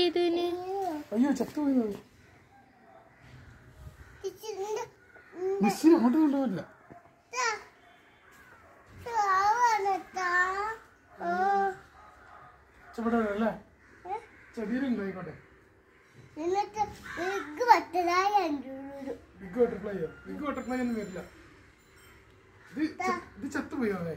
പറ്റിയത് ഇതിന് അയ്യോ ചത്തുപോയി മിസ്സിന് അങ്ങോട്ട് കൊണ്ടുപോകില്ല ഇഷ്ടപ്പെട്ടോ അല്ലേ ചെടിയിലുണ്ടോ ആയിക്കോട്ടെ നിനക്ക് ബിഗ് എന്റെ ബിഗ് ബട്ടർഫ്ലൈ ഒന്നും വരില്ല ഇത് ഇത് ചത്തുപോയോ അതെ